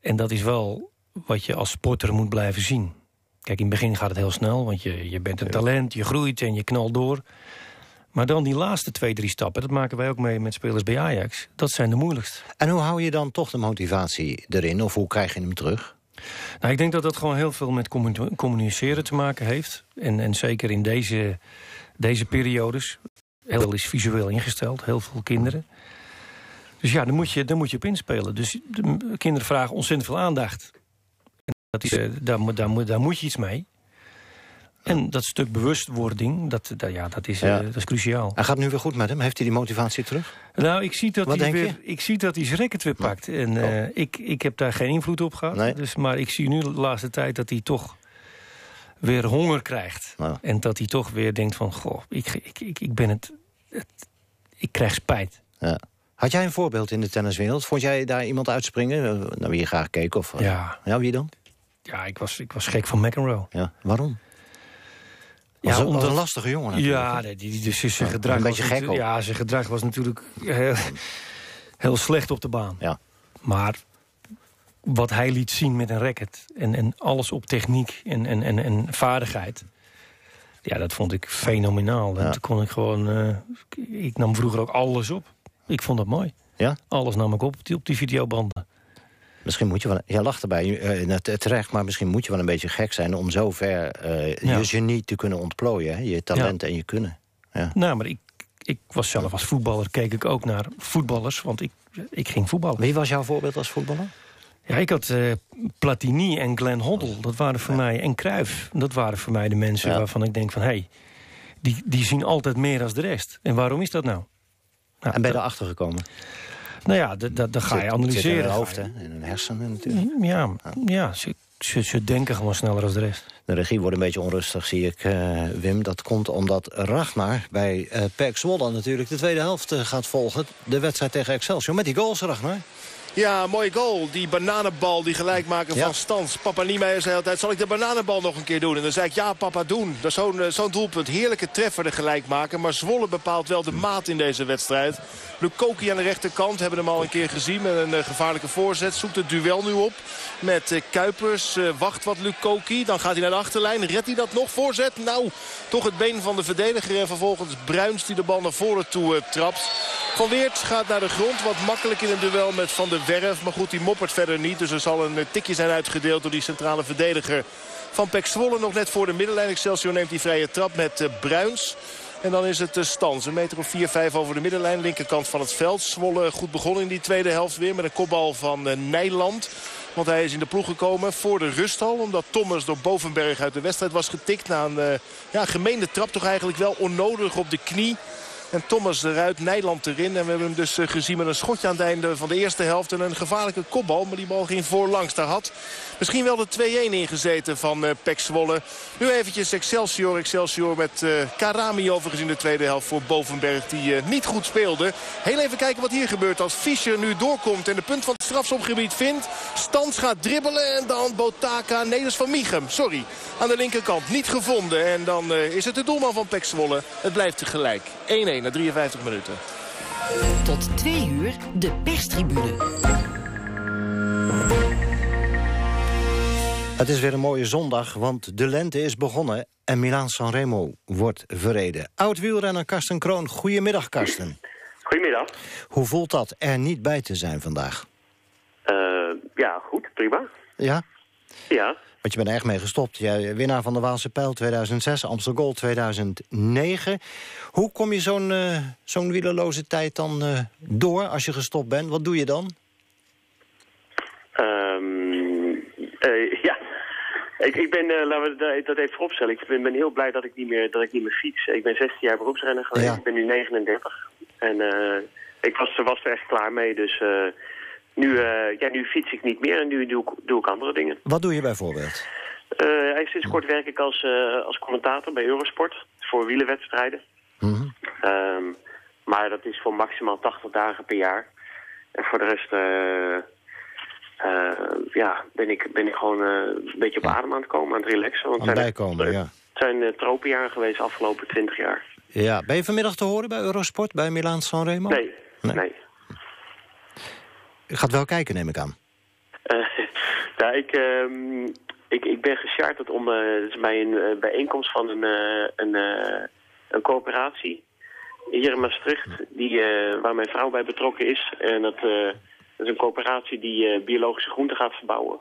En dat is wel wat je als sporter moet blijven zien. Kijk, in het begin gaat het heel snel, want je, je bent een talent, je groeit en je knalt door. Maar dan die laatste twee, drie stappen, dat maken wij ook mee met spelers bij Ajax. Dat zijn de moeilijkst. En hoe hou je dan toch de motivatie erin? Of hoe krijg je hem terug? Nou, ik denk dat dat gewoon heel veel met communiceren te maken heeft. En, en zeker in deze, deze periodes. Heel veel is visueel ingesteld, heel veel kinderen. Dus ja, daar moet je, daar moet je op inspelen. Dus de kinderen vragen ontzettend veel aandacht. En dat is, eh, daar, daar, daar moet je iets mee. En dat stuk bewustwording, dat, dat, ja, dat, is, ja. Uh, dat is cruciaal. En gaat het nu weer goed met hem? Heeft hij die motivatie terug? Nou, ik zie dat, hij, weer, ik zie dat hij zijn record weer pakt. En uh, oh. ik, ik heb daar geen invloed op gehad. Nee. Dus, maar ik zie nu de laatste tijd dat hij toch weer honger krijgt. En dat hij toch weer denkt van... goh, ik, ik, ik, ik ben het ik krijg spijt. Ja. Had jij een voorbeeld in de tenniswereld? Vond jij daar iemand uitspringen? Uh, naar wie je graag keek? Of, ja. ja. Wie dan? Ja, ik was, ik was gek van McEnroe. Ja, waarom? Was ja, een lastige jongen natuurlijk. Ja, die, die, dus zijn gedrag een beetje gek Ja, zijn gedrag was natuurlijk heel, heel slecht op de baan. Ja. Maar wat hij liet zien met een racket... en, en alles op techniek en, en, en, en vaardigheid... ja, dat vond ik fenomenaal. Ja. toen kon ik gewoon... Uh, ik nam vroeger ook alles op. Ik vond dat mooi. Ja? Alles nam ik op op die, op die videobanden. Misschien moet je wel... Jij lacht erbij, uh, terecht, maar misschien moet je wel een beetje gek zijn... om zo ver uh, ja. je genie te kunnen ontplooien. Hè? Je talent ja. en je kunnen. Ja. Nou, maar ik, ik was zelf als voetballer... keek ik ook naar voetballers, want ik, ik ging voetballen. Wie was jouw voorbeeld als voetballer? Ja, ik had uh, Platini en Glenn Hoddle. Dat waren voor mij, en Cruijff. Dat waren voor mij de mensen waarvan ik denk van... hé, hey, die, die zien altijd meer dan de rest. En waarom is dat nou? nou en ben je erachter gekomen? Nou ja, dan ga je analyseren. in hun hoofd, hè? In hun hersenen natuurlijk. Ja, ja ze, ze, ze, denken gewoon sneller dan de rest. De regie wordt een beetje onrustig, zie ik, uh, Wim. Dat komt omdat Ragnar bij uh, Zwolle natuurlijk de tweede helft uh, gaat volgen. De wedstrijd tegen Excelsior met die goals, Ragnar. Ja, mooie goal. Die bananenbal, die gelijkmaker ja. van Stans. Papa Niemeyer zei altijd, zal ik de bananenbal nog een keer doen? En dan zei ik, ja papa, doen. Dat is zo'n zo doelpunt. Heerlijke treffer, de gelijkmaker. Maar Zwolle bepaalt wel de maat in deze wedstrijd. Lukoki aan de rechterkant, hebben hem al een keer gezien. Met een uh, gevaarlijke voorzet. Zoekt het duel nu op met uh, Kuipers. Uh, wacht wat Lukoki. Dan gaat hij naar de achterlijn. Redt hij dat nog? Voorzet? Nou, toch het been van de verdediger. En vervolgens Bruins die de bal naar voren toe trapt. Van Weert gaat naar de grond. Wat makkelijk in een duel met Van der Werf. Maar goed, die moppert verder niet. Dus er zal een tikje zijn uitgedeeld door die centrale verdediger van Pek Zwolle. Nog net voor de middenlijn. Excelsior neemt die vrije trap met uh, Bruins. En dan is het de Stans. Een meter of 4-5 over de middenlijn. Linkerkant van het veld. Zwolle goed begonnen in die tweede helft weer. Met een kopbal van Nijland. Want hij is in de ploeg gekomen voor de rust al. Omdat Thomas door Bovenberg uit de wedstrijd was getikt. Na een ja, gemeende trap toch eigenlijk wel onnodig op de knie. En Thomas eruit, Nijland erin. En we hebben hem dus gezien met een schotje aan het einde van de eerste helft. En een gevaarlijke kopbal, maar die bal ging voorlangs. Daar had misschien wel de 2-1 ingezeten van uh, Zwolle. Nu eventjes Excelsior. Excelsior met uh, Karami overigens in de tweede helft voor Bovenberg. Die niet goed speelde. Heel even kijken wat hier gebeurt als Fischer nu doorkomt. En de punt van het strafschopgebied vindt. Stans gaat dribbelen en dan Botaka. Is van Michem. Sorry. Aan de linkerkant. Niet gevonden. En dan is het de doelman van Pek Zwolle. Het blijft tegelijk. 1-1 na 53 minuten. Tot twee uur de perstribune. Het is weer een mooie zondag, want de lente is begonnen... en Milaan Sanremo wordt verreden. Oud-wielrenner Karsten Kroon, goedemiddag Karsten. Goedemiddag. Hoe voelt dat er niet bij te zijn vandaag? Uh, ja, goed, prima. Ja? Ja. Want je bent echt mee gestopt. Jij winnaar van de Waalse Pijl 2006, Amsterdam Gold 2009. Hoe kom je zo'n uh, zo'n wielerloze tijd dan uh, door als je gestopt bent? Wat doe je dan? Um, uh, ja, ik, ik ben, laten we dat even vooropstellen. Ik ben, ben, heel blij dat ik niet meer, dat ik niet meer fiets. Ik ben 16 jaar beroepsrenner geweest. Ja. Ik ben nu 39. En ik was, was er echt klaar mee, dus... Nu, uh, ja, nu fiets ik niet meer en nu doe ik, doe ik andere dingen. Wat doe je bijvoorbeeld? Uh, sinds kort werk ik als, uh, als commentator bij Eurosport voor wielenwedstrijden. Mm -hmm. um, maar dat is voor maximaal 80 dagen per jaar. En voor de rest ja, ben, ik, ben ik gewoon een beetje op ja. adem aan het komen, aan het relaxen. Want aan het bijkomen, ja. Het zijn tropenjaren geweest de afgelopen 20 jaar. Ja, ben je vanmiddag te horen bij Eurosport, bij Milaan Sanremo? Nee, nee. nee. U gaat wel kijken, neem ik aan. Uh, ja, ik, uh, ik, ik ben gecharterd om uh, bij een uh, bijeenkomst van een, een, een coöperatie hier in Maastricht, die, waar mijn vrouw bij betrokken is. En dat, dat is een coöperatie die biologische groenten gaat verbouwen.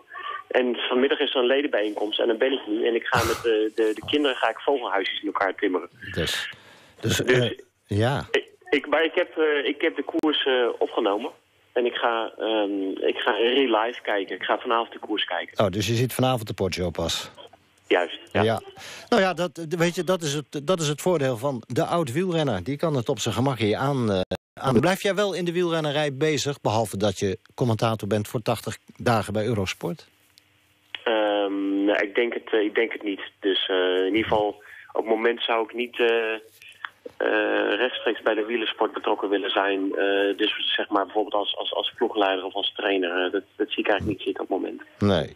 En vanmiddag is er een ledenbijeenkomst en dan ben ik nu. En ik ga met de, de, de kinderen ga ik vogelhuisjes in elkaar timmeren. Dus, dus, dus ja. Ik, ik, maar ik heb, ik heb de koers opgenomen. En ik ga, um, ik ga real live kijken. Ik ga vanavond de koers kijken. Oh, dus je ziet vanavond de Poggio pas? Juist, ja. ja. Nou ja, dat, weet je, dat, is het, dat is het voordeel van de oud-wielrenner. Die kan het op zijn gemak hier aan, uh, aan. Blijf jij wel in de wielrennerij bezig... behalve dat je commentator bent voor 80 dagen bij Eurosport? Um, nou, ik, denk het, uh, ik denk het niet. Dus uh, in ieder geval, op het moment zou ik niet... rechtstreeks bij de wielersport betrokken willen zijn. dus zeg maar bijvoorbeeld als, als, als ploegleider of als trainer. dat, dat zie ik eigenlijk niet zitten op het moment. Nee.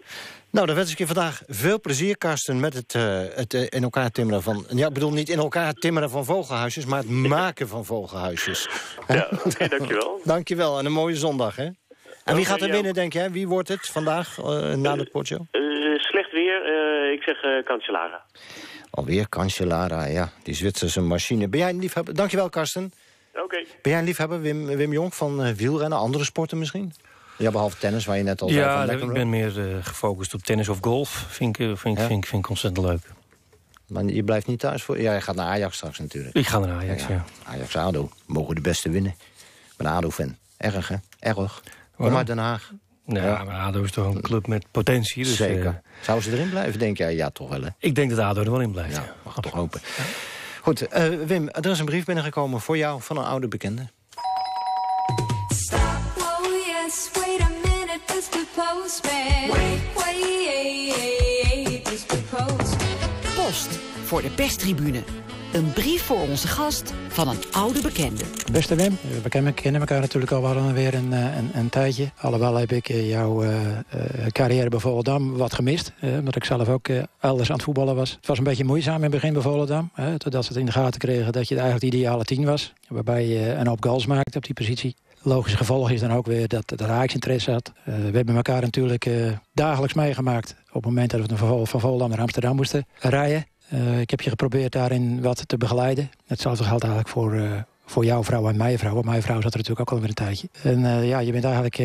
Nou, dan wens ik je vandaag veel plezier, Karsten, met het, het in elkaar timmeren van... Ja, ik bedoel niet in elkaar timmeren van vogelhuisjes, maar het maken van vogelhuisjes. Ja, oké, okay, dankjewel. dankjewel en een mooie zondag, hè? En wie gaat er winnen, denk jij? Wie wordt het vandaag uh, na de Porto? Uh, slecht weer. Ik zeg uh, Cancellara. Alweer Cancellara, ja. Die Zwitserse machine. Ben jij een liefhebber? Dankjewel, Karsten. Oké. Okay. Ben jij een liefhebber, Wim, Wim Jong, van wielrennen? Andere sporten misschien? Ja, behalve tennis, waar je net al ja, zei. Ja, ik ben meer gefocust op tennis of golf. Vind ik, vind, ja? vind, vind ik ontzettend leuk. Maar je blijft niet thuis voor... Ja, je gaat naar Ajax straks natuurlijk. Ik ga naar Ajax, ja. Ajax-ADO. Mogen de beste winnen. Ik ben ADO-fan. Erg, hè? Erg. Kom uit Den Haag. Ja, ja, maar ADO is toch een club met potentie. Dus, Zeker. Uh, Zou ze erin blijven, denk jij? Ja, toch wel, hè? Ik denk dat ADO er wel in blijft. Ja, mag toch hopen. Ja. Goed, uh, Wim, er is een brief binnengekomen voor jou van een oude bekende. Stop, oh yes, wait a minute, Mr. Postman. Wait, wait, Mr. Postman. Post voor de perstribune. Een brief voor onze gast van een oude bekende. Beste Wim, we kennen elkaar natuurlijk al wel weer een, een, een tijdje. Alhoewel heb ik jouw uh, carrière bij Volendam wat gemist. Omdat ik zelf ook elders aan het voetballen was. Het was een beetje moeizaam in het begin bij Volendam. totdat ze het in de gaten kregen dat je eigenlijk de ideale team was. Waarbij je een hoop goals maakte op die positie. Logisch gevolg is dan ook weer dat de Ajax interesse had. Uh, we hebben elkaar natuurlijk dagelijks meegemaakt... op het moment dat we van Volendam naar Amsterdam moesten rijden. Uh, ik heb je geprobeerd daarin wat te begeleiden. Hetzelfde geldt eigenlijk voor, uh, voor jouw vrouw en mijn vrouw. Want mijn vrouw zat er natuurlijk ook al weer een tijdje. En uh, ja, je bent eigenlijk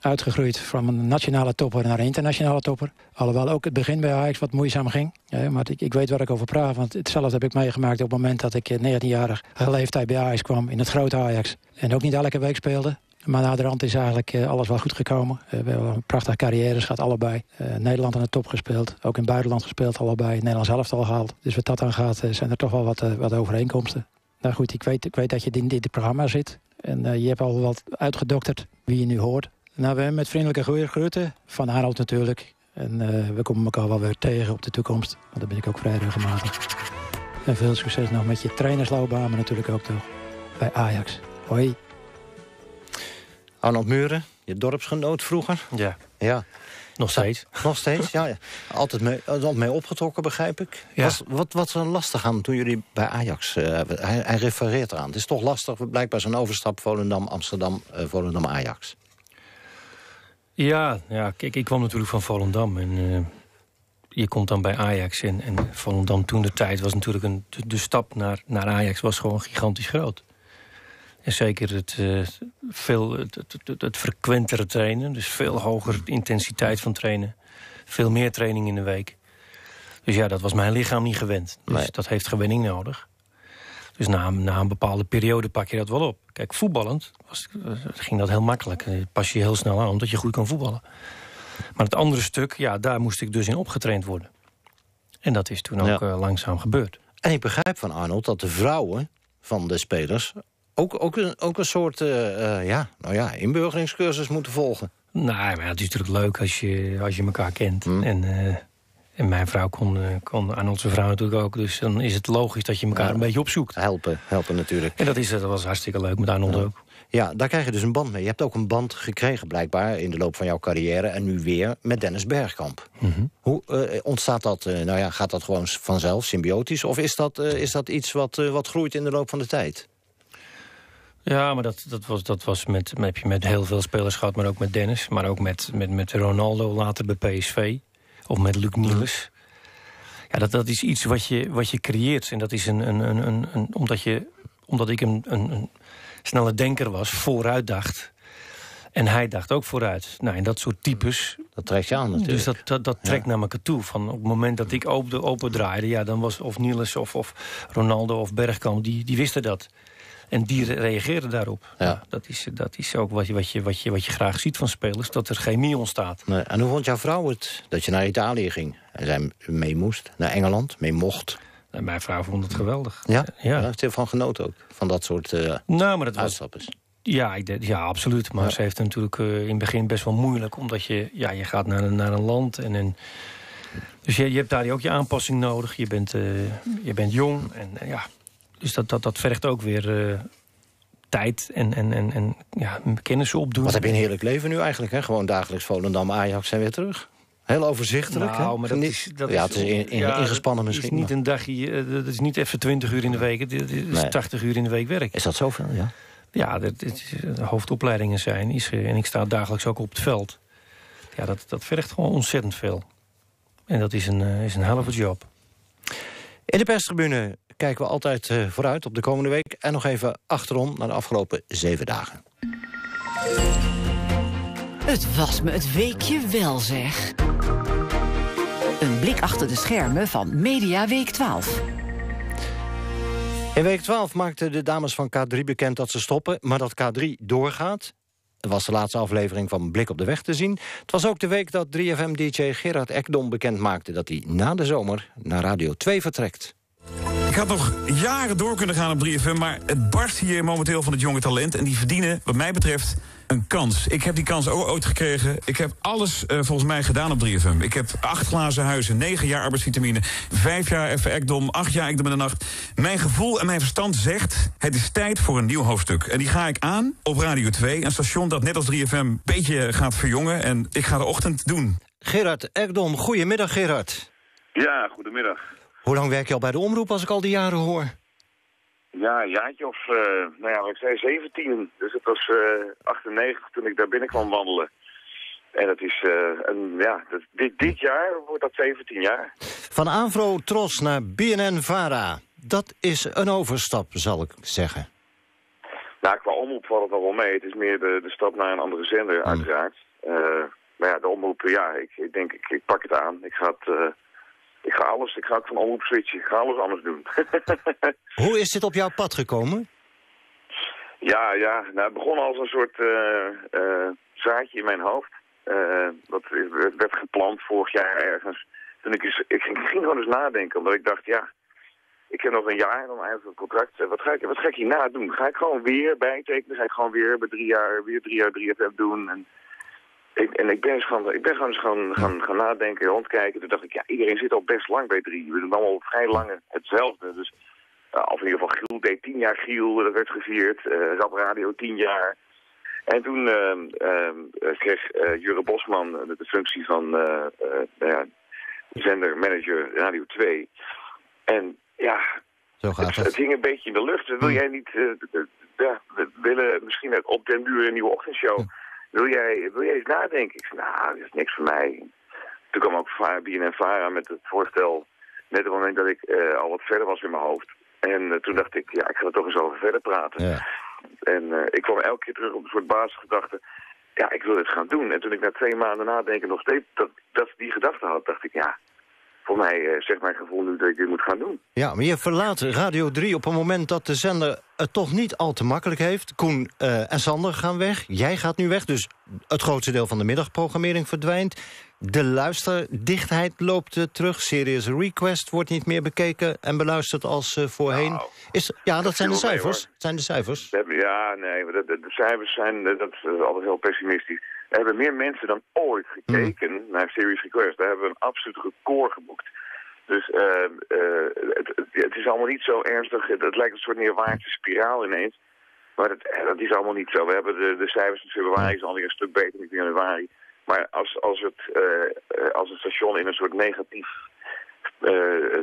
uitgegroeid van een nationale topper naar een internationale topper. Alhoewel ook het begin bij Ajax wat moeizaam ging. Maar ik, ik, weet waar ik over praat. Want hetzelfde heb ik meegemaakt op het moment dat ik 19-jarige leeftijd bij Ajax kwam. In het grote Ajax. En ook niet elke week speelde. Maar na de rand is eigenlijk uh, alles wel goed gekomen. Uh, we hebben een prachtige carrière gehad, allebei. Uh, Nederland aan de top gespeeld, ook in het buitenland gespeeld, allebei. Nederland zelf al gehaald. Dus wat dat aan gaat, zijn er toch wel wat, wat overeenkomsten. Nou goed, ik weet, ik weet dat je in dit programma zit. En je hebt al wat uitgedokterd wie je nu hoort. Nou, we hebben met vriendelijke groeten, van Arnold natuurlijk. En we komen elkaar wel weer tegen op de toekomst. Want daar ben ik ook vrij regelmatig. En veel succes nog met je trainersloopbaan, maar natuurlijk ook toch bij Ajax. Hoi. Arnold Muren, je dorpsgenoot vroeger. Ja. ja. Nog steeds. Nog steeds, ja. ja. Altijd mee, altijd mee opgetrokken, begrijp ik. Ja. Was, wat was er lastig aan toen jullie bij Ajax... Uh, hij, hij, refereert eraan. Het is toch lastig, blijkbaar zo'n overstap Volendam-Amsterdam, uh, Volendam-Ajax. Ja, ja, kijk, ik kwam natuurlijk van Volendam. En uh, je komt dan bij Ajax. En, en Volendam toen de tijd was natuurlijk... Een, de, de stap naar, naar Ajax was gewoon gigantisch groot. En zeker het, uh, veel, het, het, het, frequentere trainen. Dus veel hogere intensiteit van trainen. Veel meer training in de week. Dus ja, dat was mijn lichaam niet gewend. Dus nee. dat heeft gewenning nodig. Dus na, na een bepaalde periode pak je dat wel op. Kijk, voetballend was, ging dat heel makkelijk. Pas je heel snel aan, omdat je goed kan voetballen. Maar het andere stuk, ja, daar moest ik dus in opgetraind worden. En dat is toen ook ja. langzaam gebeurd. En ik begrijp van Arnold dat de vrouwen van de spelers ook, ook, een, ook een soort uh, ja, nou ja, inburgeringscursus moeten volgen. Nou, maar het is natuurlijk leuk als je, als je elkaar kent. Mm. En, uh, en mijn vrouw kon, kon aan onze vrouw natuurlijk ook. Dus dan is het logisch dat je elkaar ja, een beetje opzoekt. Helpen, helpen natuurlijk. En dat, is, dat was hartstikke leuk met Arnold ja. ook. Ja, daar krijg je dus een band mee. Je hebt ook een band gekregen blijkbaar in de loop van jouw carrière... en nu weer met Dennis Bergkamp. Mm -hmm. Hoe ontstaat dat? nou ja, gaat dat gewoon vanzelf, symbiotisch? Of is dat, is dat iets wat, wat groeit in de loop van de tijd? Ja, maar dat, dat was, dat was met, heb je met heel veel spelers gehad, maar ook met Dennis. Maar ook met, met, met Ronaldo later bij PSV. Of met Luc Niels. Ja, dat, dat is iets wat je, wat je creëert. En dat is een, een, een, een, een omdat, je, omdat ik een, een, een snelle denker was, vooruit dacht. En hij dacht ook vooruit. Nou, en dat soort types... Dat trekt je aan natuurlijk. Dus dat, dat, dat trekt ja. naar elkaar toe. Van op het moment dat ik open, open draaide... Ja, dan was of Niels of, of Ronaldo of Bergkamp, die, die wisten dat. En die reageren daarop. Ja. Nou, dat, is, dat is ook wat je, wat, je, wat, je, wat je graag ziet van spelers, dat er chemie ontstaat. Nee. En hoe vond jouw vrouw het dat je naar Italië ging? En zij mee moest, naar Engeland, mee mocht? En mijn vrouw vond het geweldig. Ja? Ja. Heeft ze van genoten ook, van dat soort uh, nou, maar dat uitstappers? Was, ja, ik denk, ja, absoluut. Maar ja. ze heeft het natuurlijk uh, in het begin best wel moeilijk. Omdat je, ja, je gaat naar, naar een land en... en dus je, je hebt daar ook je aanpassing nodig. Je bent, uh, je bent jong en ja, Dus dat, dat, dat vergt ook weer uh, tijd en, en, en, en ja, kennis opdoen. Wat heb je een heerlijk leven nu eigenlijk, hè? Gewoon dagelijks Volendam, Ajax en weer terug. Heel overzichtelijk. Nou, maar dat is, dat ja, het is in, in, ja, ingespannen misschien. Het is niet een dagje, dat is niet even 20 uur in de week. Het is nee. 80 uur in de week werk. Is dat zoveel, ja? Ja, dat, de hoofdopleidingen zijn. Is, en ik sta dagelijks ook op het veld. Ja, dat, dat vergt gewoon ontzettend veel. En dat is een, is een helft job. In de perstribune kijken we altijd uh, vooruit op de komende week. En nog even achterom naar de afgelopen zeven dagen. Het was me het weekje wel, zeg. Een blik achter de schermen van Media Week 12. In week 12 maakten de dames van K3 bekend dat ze stoppen... maar dat K3 doorgaat. Het was de laatste aflevering van Blik op de Weg te zien. Het was ook de week dat 3FM-dj Gerard Ekdom bekend maakte... dat hij na de zomer naar Radio 2 vertrekt. Ik had nog jaren door kunnen gaan op 3FM... maar het barst hier momenteel van het jonge talent... en die verdienen, wat mij betreft, een kans. Ik heb die kans ook ooit gekregen. Ik heb alles uh, volgens mij gedaan op 3FM. Ik heb acht glazen huizen, negen jaar arbeidsvitamine... vijf jaar even Ekdom, acht jaar Ekdom in de nacht. Mijn gevoel en mijn verstand zegt... het is tijd voor een nieuw hoofdstuk. En die ga ik aan op Radio 2. Een station dat net als 3FM een beetje gaat verjongen. En ik ga de ochtend doen. Gerard Ekdom, goedemiddag Gerard. Ja, goedemiddag. Hoe lang werk je al bij de omroep als ik al die jaren hoor? Ja, een jaartje of, uh, nou ja, ik zei 17. Dus het was uh, 98 toen ik daar binnen kwam wandelen. En dat is, uh, een, ja, dat, dit, dit jaar wordt dat 17 jaar. Van Avro Tros naar BNN-Vara. Dat is een overstap, zal ik zeggen. Nou, qua omroep valt het nog wel mee. Het is meer de, de stap naar een andere zender, mm. uiteraard. Maar ja, de omroep, ja, ik, ik denk, ik, ik pak het aan. Ik ga het ik ga alles, ik ga ook van omroep switchen. Ik ga alles anders doen. Hoe is dit op jouw pad gekomen? Ja, ja. Nou, het begon als een soort uh, uh, zaadje in mijn hoofd. Uh, dat werd geplant vorig jaar ergens. Toen ik, eens, ik, ging, ik ging gewoon eens nadenken, omdat ik dacht, ja, ik heb nog een jaar dan eigenlijk een contract. Wat ga, ik, wat ga ik hierna doen? Ga ik gewoon weer bijtekenen? Ga ik gewoon weer bij drie jaar, weer drie jaar 3FM doen? En ik, en ik ben, eens gaan, ik ben gewoon eens gaan, gaan, gaan nadenken, rondkijken. Toen dacht ik, ja, iedereen zit al best lang bij drie. We doen allemaal vrij lang hetzelfde. Dus, uh, of in ieder geval Giel deed tien jaar Giel, dat werd gevierd. Uh, Rap Radio tien jaar. En toen uh, kreeg Jure Bosman de, de functie van nou ja, zendermanager Radio 2. En ja, Zo gaat het, het. het hing een beetje in de lucht. Wil jij niet, ja, we willen misschien op den duur een nieuwe ochtendshow wil jij, wil jij eens nadenken? Ik zei, nou, dat is niks voor mij. Toen kwam ook en Vara met het voorstel, net op het moment dat ik uh, al wat verder was in mijn hoofd. En uh, toen dacht ik, ja, ik ga er toch eens over verder praten. Ja. En uh, ik kwam elke keer terug op een soort basisgedachte, ja, ik wil dit gaan doen. En toen ik na twee maanden nadenken nog steeds dat, dat die gedachte had, dacht ik, ja, voor mij uh, zegt mijn gevoel nu dat ik dit moet gaan doen. Ja, maar je verlaat Radio 3 op een moment dat de zender het toch niet al te makkelijk heeft. Koen uh, en Sander gaan weg. Jij gaat nu weg, dus het grootste deel van de middagprogrammering verdwijnt. De luisterdichtheid loopt uh, terug. Serious Request wordt niet meer bekeken en beluisterd als uh, voorheen. Nou, is, ja, dat, dat zijn de mee, cijfers. zijn de cijfers. Ja, nee, de, de cijfers zijn dat is altijd heel pessimistisch. Er hebben meer mensen dan ooit gekeken naar Serious Request. Daar hebben we een absoluut record geboekt. Dus eh, eh, het, het, is allemaal niet zo ernstig. Het, lijkt een soort neerwaartse spiraal ineens. Maar dat, eh, dat is allemaal niet zo. We hebben de, de cijfers in februari is alweer een stuk beter dan in januari. Maar als, als, het, eh, als het station in een soort negatief,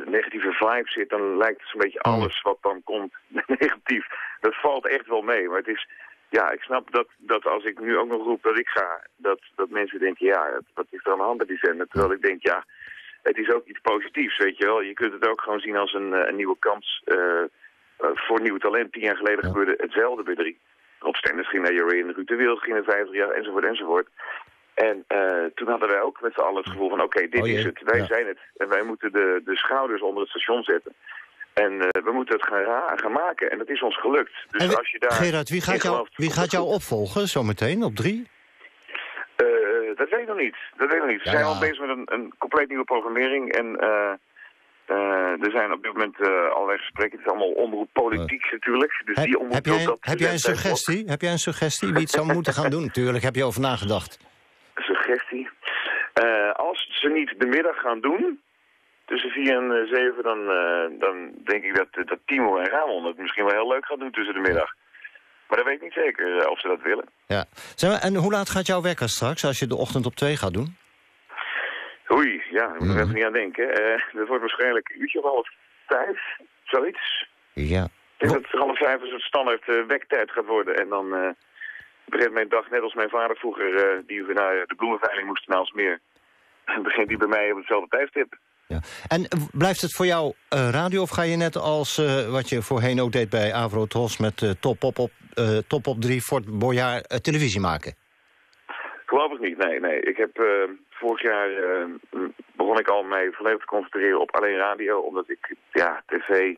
negatieve vibe zit... dan lijkt het zo'n beetje alles wat dan komt negatief. Dat valt echt wel mee. Maar het is... Ja, ik snap dat, dat als ik nu ook nog roep dat ik ga... dat, dat mensen denken, ja, wat is er aan de hand bij die zender? Terwijl ik denk, ja, het is ook iets positiefs, weet je wel. Je kunt het ook gewoon zien als een, eh, een nieuwe kans eh, eh, voor nieuw talent. Tien jaar geleden gebeurde hetzelfde bij drie. Rob Stenders ging naar Jurre en Ruud de Wild ging naar 50 jaar, enzovoort, enzovoort. En toen hadden wij ook met z'n allen het gevoel van, oké, dit Oh is het. Wij ja. zijn het. En wij moeten de, de schouders onder het station zetten. En eh, we moeten het gaan, gaan maken. En dat is ons gelukt. Dus En als je daar Gerard, wie gaat, jou, wie gaat jou opvolgen zometeen op drie? Eh, dat weet ik nog niet. Dat weet ik nog niet. We Ja, zijn al bezig met een, een compleet nieuwe programmering. En eh, er zijn op dit moment allerlei gesprekken. Het is allemaal omroep politiek natuurlijk. Dus die Heb, omroep heb, jij, dat heb jij een suggestie? Heb jij een suggestie wie het zou moeten gaan doen? Tuurlijk, heb je over nagedacht. Suggestie. Als ze niet de middag gaan doen, tussen 4 en 7, dan, dan denk ik dat, dat Timo en Ramon het misschien wel heel leuk gaan doen tussen de middag. Maar dat weet ik niet zeker of ze dat willen. Ja. Zeg en hoe laat gaat jouw wekker straks als je de ochtend op 2 gaat doen? Oei, ja, daar moet ik Mhm. even niet aan denken. dat wordt waarschijnlijk een uurtje of half vijf, zoiets. Ja. Ik denk dat het half vijf een soort standaard uh, wektijd gaat worden. En dan uh, begint mijn dag net als mijn vader vroeger, uh, die naar de bloemenveiling moest naar meer. begint die bij mij op hetzelfde tijdstip. Ja. En blijft het voor jou radio of ga je net als wat je voorheen ook deed bij Avro Tros met top, op, op, top op 3 Fort televisie maken? Geloof ik niet, nee. nee. Ik heb vorig jaar begon ik al mij volledig te concentreren op alleen radio, omdat ik, ja, tv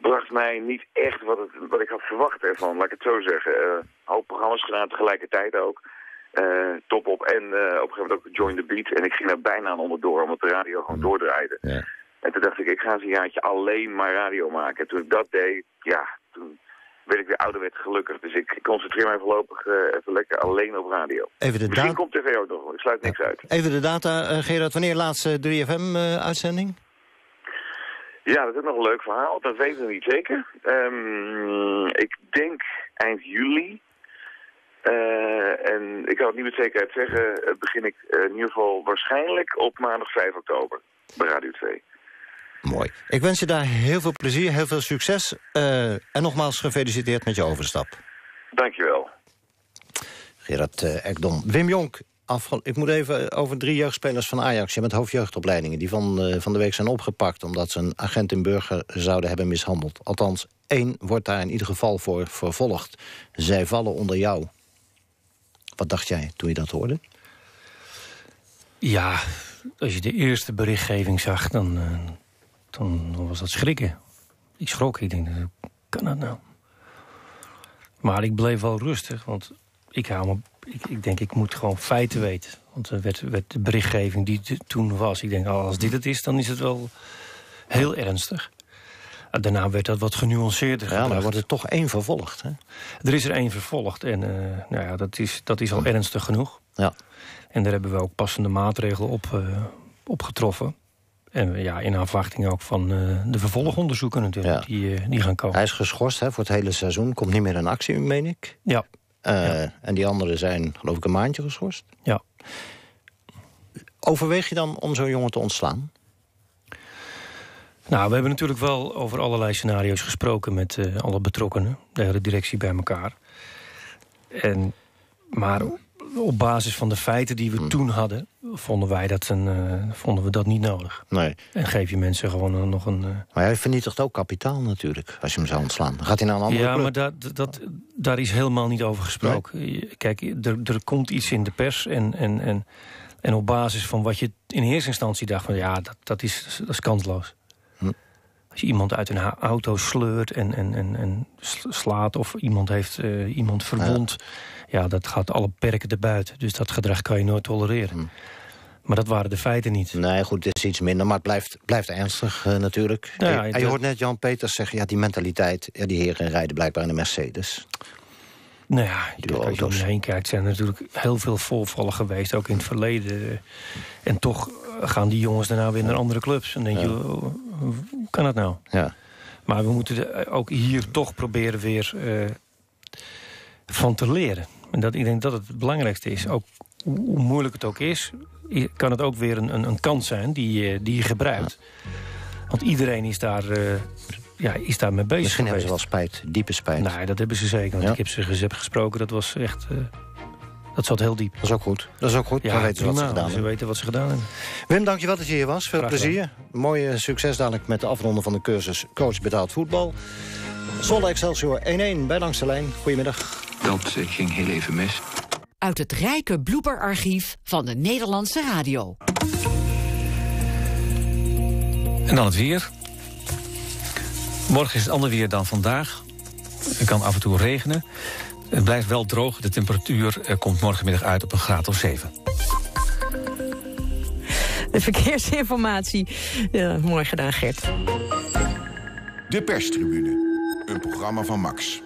bracht mij niet echt wat, het, wat ik had verwacht ervan, laat ik het zo zeggen. Uh, hoop programma's gedaan tegelijkertijd ook. Uh, top op en uh, op een gegeven moment ook Join the Beat. En ik ging er bijna aan onderdoor, omdat de radio gewoon doordraaide. Ja. En toen dacht ik, ik ga eens een jaartje alleen maar radio maken. En toen ik dat deed, ja, toen werd ik weer ouderwet gelukkig. Dus ik concentreer mij voorlopig even lekker alleen op radio. Even de Misschien komt tv ook nog, ik sluit niks uit. Even de data, Gerard, wanneer laatste 3FM-uitzending? Ja, dat is nog een leuk verhaal. Dat weten we niet zeker. Um, ik denk eind juli. Uh, en ik kan het niet met zekerheid zeggen. Uh, begin ik uh, in ieder geval waarschijnlijk op maandag 5 oktober bij Radio 2. Mooi. Ik wens je daar heel veel plezier, heel veel succes. en nogmaals gefeliciteerd met je overstap. Dankjewel. Gerard Ekdom. Wim Jonk, Afval, ik moet even over drie jeugdspelers van Ajax. Je bent hoofdjeugdopleidingen die van, uh, van de week zijn opgepakt... omdat ze een agent in Burger zouden hebben mishandeld. Althans, één wordt daar in ieder geval voor vervolgd. Zij vallen onder jou. Wat dacht jij toen je dat hoorde? Ja, als je de eerste berichtgeving zag, dan, dan was dat schrikken. Ik schrok, ik denk, kan dat nou? Maar ik bleef wel rustig, want ik hou me ik, ik, denk, ik moet gewoon feiten weten. Want er werd, werd de berichtgeving die toen was. Ik denk, als dit het is, dan is het wel heel ernstig. Daarna werd dat wat genuanceerder. Ja, maar wordt er toch één vervolgd, hè? Er is er één vervolgd en uh, nou ja, dat, is, dat is al ernstig genoeg. Ja. En daar hebben we ook passende maatregelen op, uh, op getroffen. En ja, in afwachting ook van uh, de vervolgonderzoeken natuurlijk, ja. die, die gaan komen. Hij is geschorst hè, voor het hele seizoen. Komt niet meer in actie, meen ik. Ja. Ja. En die anderen zijn, geloof ik, een maandje geschorst. Ja. Overweeg je dan om zo'n jongen te ontslaan? Nou, we hebben natuurlijk wel over allerlei scenario's gesproken... met uh, alle betrokkenen, de hele directie bij elkaar. En, maar op basis van de feiten die we hmm. toen hadden... vonden wij dat, een, uh, vonden we dat niet nodig. Nee. En geef je mensen gewoon nog een... Maar hij vernietigt ook kapitaal natuurlijk, als je hem zou ontslaan. Dan gaat hij naar een andere Ja, club. maar dat, dat, daar is helemaal niet over gesproken. Nee? Kijk, er, er komt iets in de pers en... en, en en op basis van wat je in eerste instantie dacht... van ja, dat, dat, is, dat is kansloos. Als je iemand uit een auto sleurt en, en, en, en slaat... of iemand heeft uh, iemand verwond... Ja. ja. dat gaat alle perken erbuiten. Dus dat gedrag kan je nooit tolereren. Hm. Maar dat waren de feiten niet. Nee, goed, het is iets minder, maar het blijft, blijft ernstig uh, natuurlijk. Nou ja, en je hoort net Jan Peters zeggen... ja, die mentaliteit, ja, die heren rijden blijkbaar in een Mercedes. Nou ja, als je om je heen kijkt, zijn er natuurlijk heel veel voorvallen geweest, ook in het verleden. En toch gaan die jongens daarna weer naar andere clubs. En denk je, ja. Hoe kan dat nou? Ja. Maar we moeten ook hier toch proberen weer uh, van te leren. En dat, ik denk dat het het belangrijkste is. Ook hoe, moeilijk het ook is, kan het ook weer een, een, een kans zijn die, die je gebruikt. Want iedereen is daar... Uh, ja, is daar mee bezig Misschien geweest. hebben ze wel spijt, diepe spijt. Nee, dat hebben ze zeker. Want Ja. ik heb ze gez- gesproken, dat was echt... eh, dat zat heel diep. Dat is ook goed. Dat is ook goed. Ja, Dan weten ze wat ze gedaan Ze hebben. weten wat ze gedaan hebben. Wim, dankjewel dat je hier was. Veel Graag plezier. Mooie succes dadelijk met de afronden van de cursus Coach Betaald Voetbal. Zwolle Excelsior 1-1 bij Langs de Lijn. Goedemiddag. Dat eh, ging heel even mis. Uit het rijke blooperarchief van de Nederlandse radio. En dan het weer. Morgen is het ander weer dan vandaag. Het kan af en toe regenen. Het blijft wel droog. De temperatuur eh, komt morgenmiddag uit op een graad of 7. De verkeersinformatie. Ja, mooi gedaan, Gert. De perstribune. Een programma van Max.